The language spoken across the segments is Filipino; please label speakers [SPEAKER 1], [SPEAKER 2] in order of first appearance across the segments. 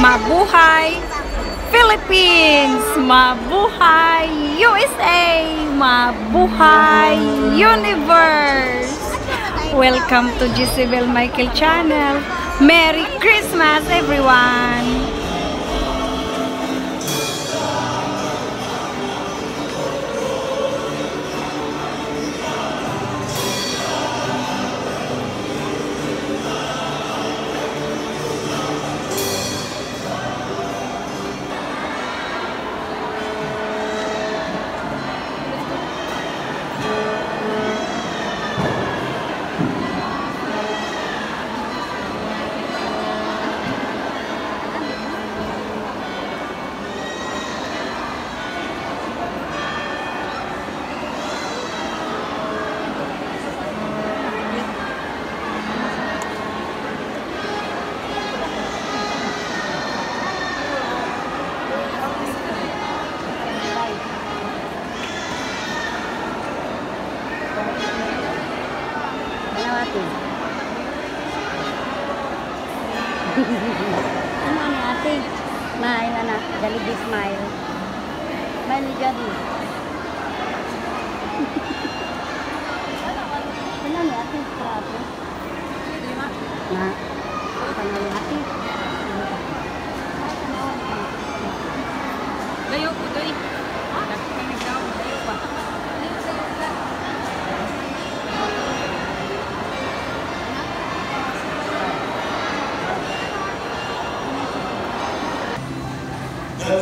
[SPEAKER 1] Mabuhay Philippines! Mabuhay USA! Mabuhay Universe! Welcome to GCBL Michael channel! Merry Christmas everyone!
[SPEAKER 2] ano ni ate? Smile na na. Jollibee smile. Smile ni Jollibee. ano ni ate? Grabe. Na. Ano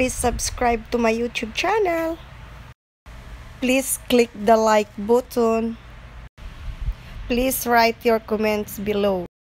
[SPEAKER 1] Please subscribe to my YouTube channel. Please click the like button. Please write your comments below.